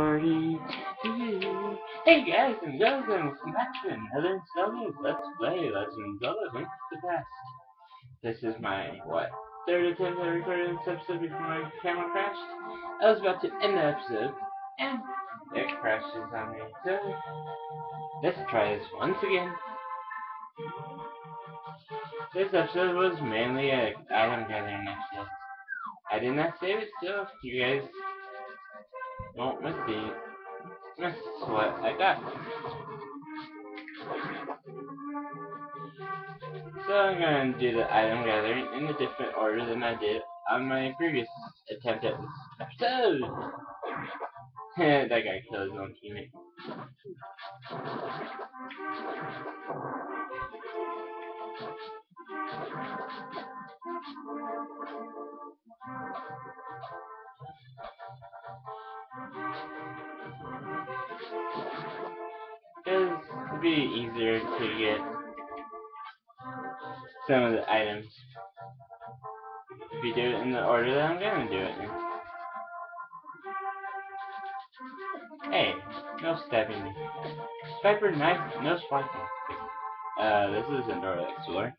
Party. Hey guys, and back to another installment of Let's Play Legend of to the Past. This is my, what, third attempt at recording this episode before my camera crashed. I was about to end the episode, and it crashes on me. So, let's try this once again. This episode was mainly a item gathering episode. I did not save it, so you guys won't miss the miss what I got. So I'm gonna do the item gathering in a different order than I did on my previous attempt at this episode. that guy killed his own teammate. Because it'd be easier to get some of the items if you do it in the order that I'm gonna do it in. Hey, no stabbing me. Sniper knife, no swiping. Uh, this is an Dora Explorer.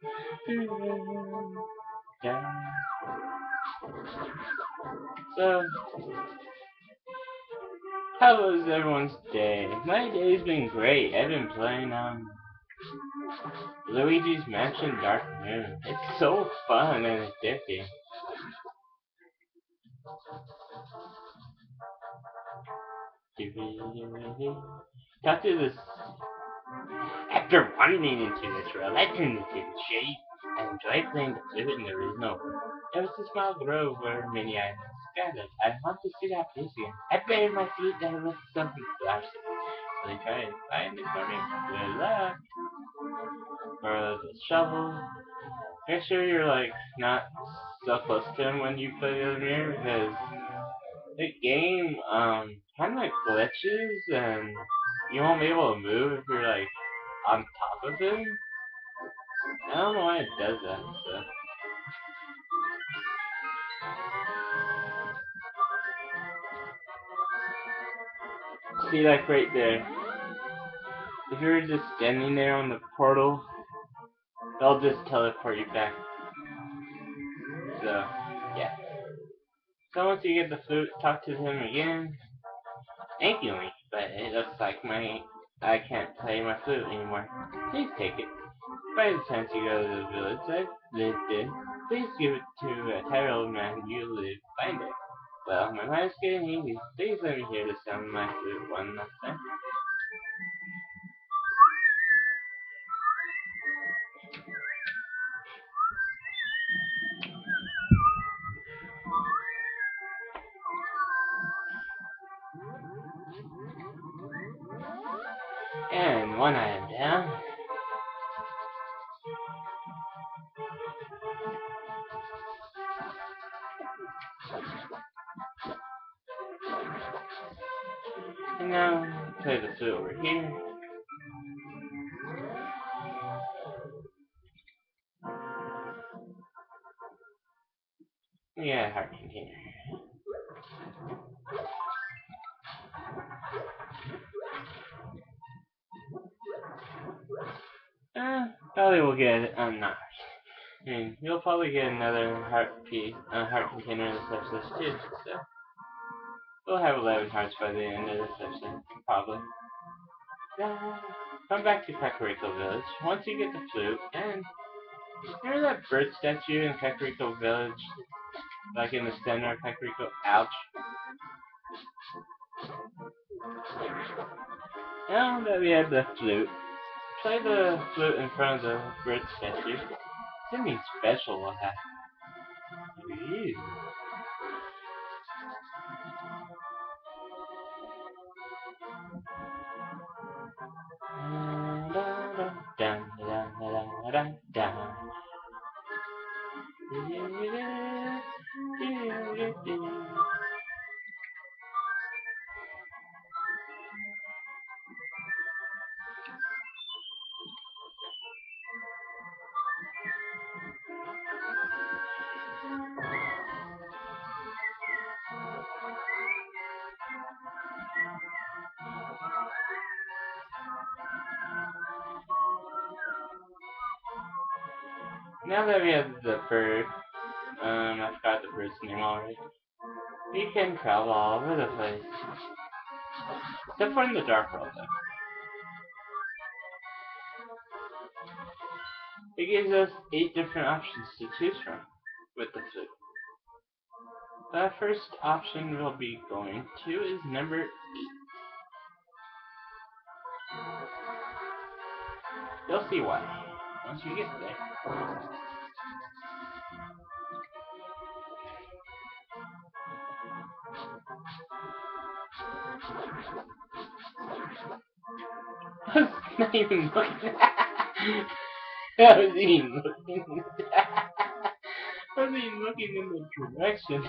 Yeah. So, how was everyone's day? My day's been great. I've been playing um Luigi's Mansion Dark Moon. It's so fun and addicting. Talk to this. After wandering into this reluctant shape, I enjoy playing the flute in the original world. There was a small grove where many items I want to see that again. I buried my flute there left something flash. So I try and find it for me. Good luck. Or the shovel. Make sure you're like not so close to him when you play the mirror because the game um kind of glitches and you won't be able to move if you're like on top of him. I don't know why it does that. So. See, like right there. If you're just standing there on the portal, they'll just teleport you back. So, yeah. So once you get the flute, talk to him again. Thank you, Link, but it looks like my I can't play my flute anymore. Please take it. By the time you go to the village I lived in, please give it to a tired old man you live find it. Well, my mind's getting easy. Please let me hear the sound of my flute one last time. And now, play the flute over here. Yeah, heart container. Uh, probably will get, um, not. I mean, you'll probably get another heart piece, uh, heart container in this episode too, so. We'll have 11 hearts by the end of this session, probably. Come back to Kakariko Village. Once you get the flute, and remember that bird statue in Kakariko Village? Like in the center of Kakariko? Ouch. Now that we have the flute, play the flute in front of the bird statue. Something special will happen. Ooh. harán Now that we have the bird, um, I forgot the bird's name already. We can travel all over the place. Except for in the dark world, though. It gives us eight different options to choose from with the flute. The first option we'll be going to is number 8. You'll see why once we get there. I was not even looking. I was even looking. I was even looking in the direction.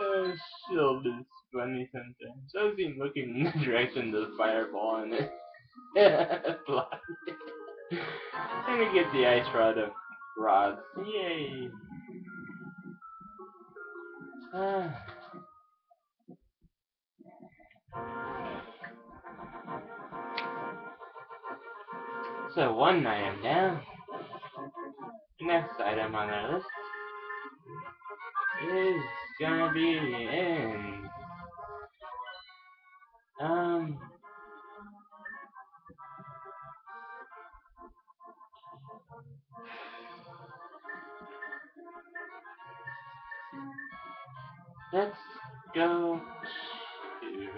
oh, shield is funny sometimes. I was even looking in the direction of the fireball and it. Let me get the ice rod of rods. Yay! So one item down. Next item on our list is gonna be in um let's go to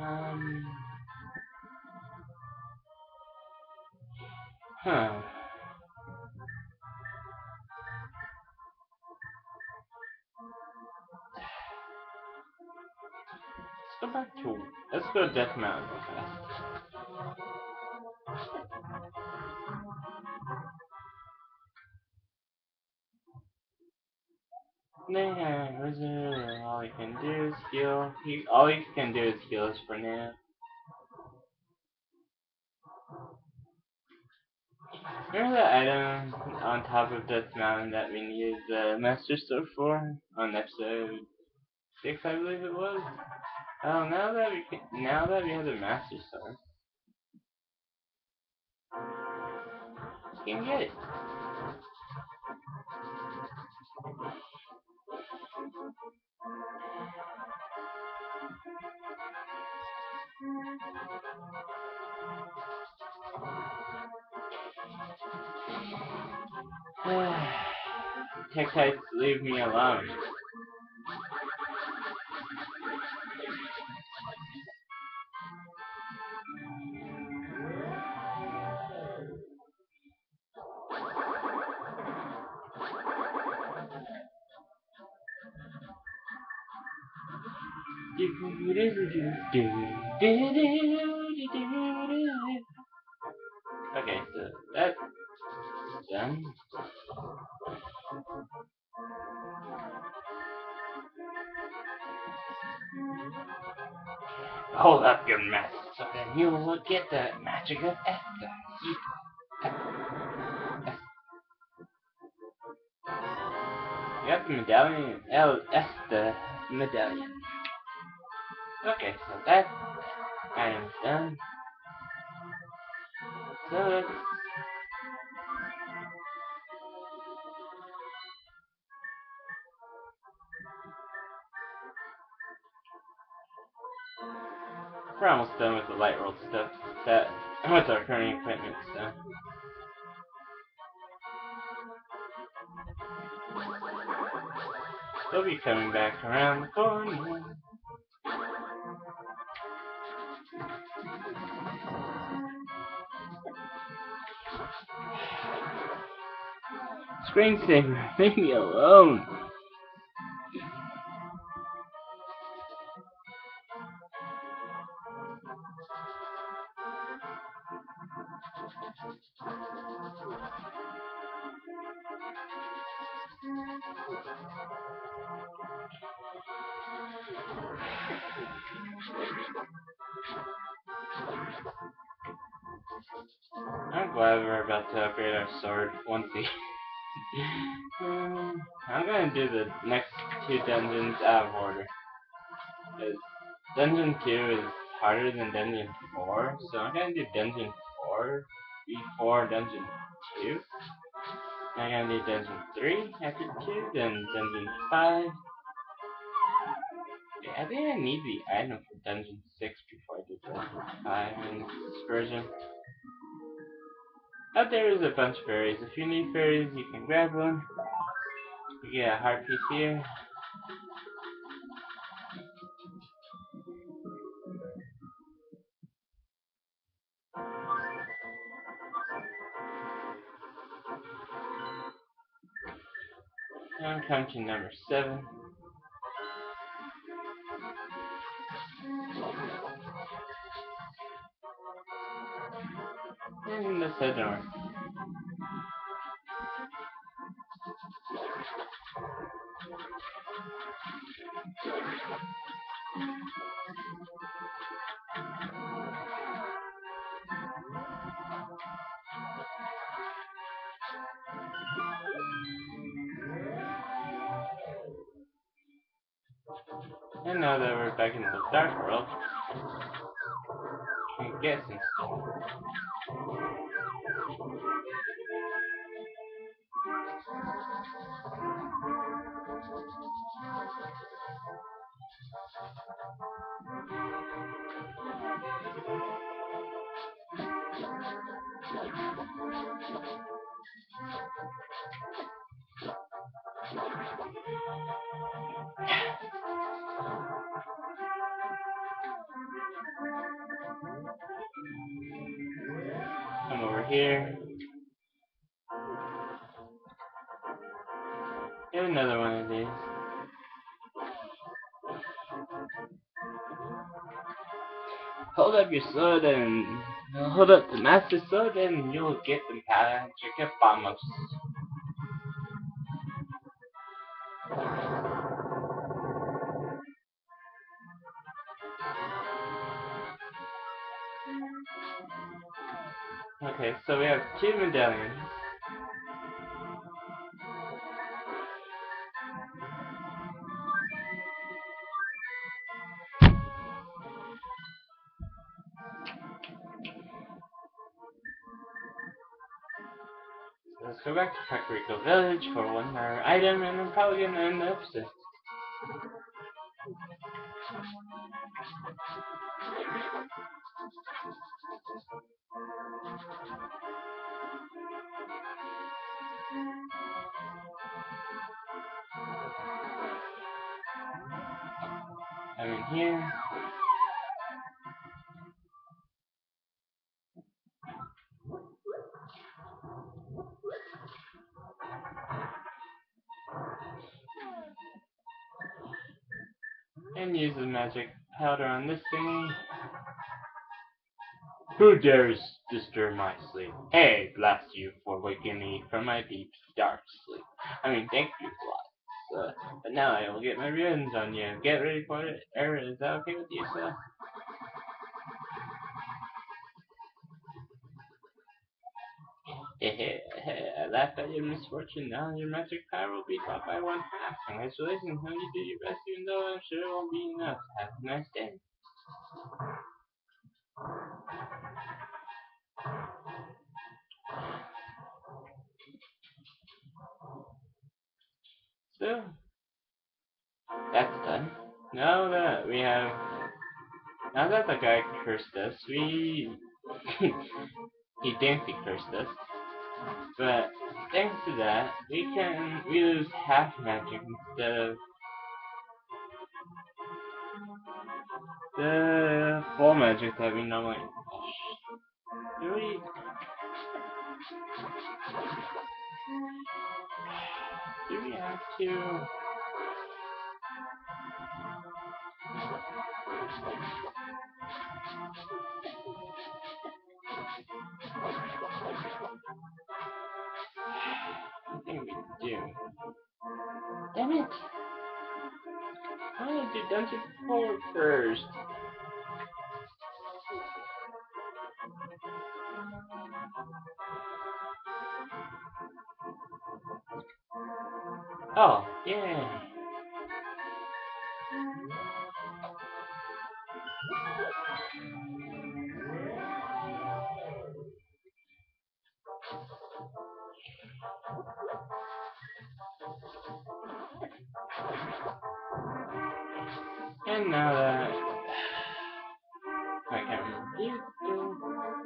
um Huh. Let's go back to... Let's go to Death Mountain real fast. Wizard, all he can do is heal. He, all he can do is heal us for now. Remember the item on top of Death Mountain that we needed the Master Sword for on episode six, I believe it was. Oh, now that we can, now that we have the Master Sword, can get it. Tektites, leave me alone. Okay, done. Hold up your mess, so then you will get the magic of Ether. The medallion, El Ether medallion. Okay, so that item's done. So let's We're almost done with the light world stuff. That with our current equipment stuff. They'll be coming back around the corner. Screensaver, leave me alone. We're about to upgrade our sword once again. I'm gonna do the next two dungeons out of order. Because Dungeon 2 is harder than Dungeon 4, so I'm gonna do Dungeon 4 before dungeon 2. I'm gonna do dungeon 3 after 2, then dungeon 5. I think I need the item for dungeon 6 before I do dungeon 5 in this version. Out there is a bunch of fairies. If you need fairies, you can grab one. You get a heart piece here. Now come to number seven. And let's. And now that we're back in the dark world, we can get some stuff. Come over here. Get another one of these. Hold up your sword and hold up the master sword and you'll get the magic Bombos. Okay, so we have two medallions. Go back to Kakariko Village for one more item and I'm probably gonna end the episode. I'm in here. Powder on this thingy. Who dares disturb my sleep? Hey, blast you for waking me from my deep, dark sleep. I mean, thank you, Blast. Uh, but now I will get my revenge on you. Get ready for it. Era, is that okay with you, sir? Laugh at your misfortune. Now your magic power will be dropped by one half. Congratulations, honey. You did your best, even though I'm sure it won't be enough. Have a nice day. So, that's done. Now that we have, now that the guy cursed us, we, he he cursed us, but thanks to that, we can, we lose half magic instead of the full magic that we normally, we, do we have to, Damn it! I want to do Dungeon 4 first. Oh, yeah.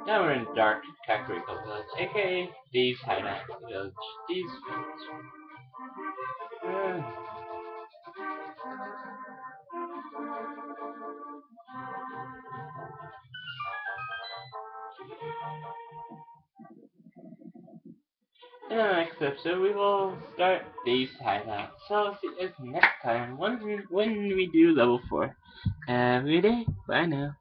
Now we're in Dark Kakariko Village, aka Thieves Hideout Village. Thieves Village. Uh, in the next episode, we will start Thieves Hideout. So, see you next time when, when we do level 4. Every day. Bye now.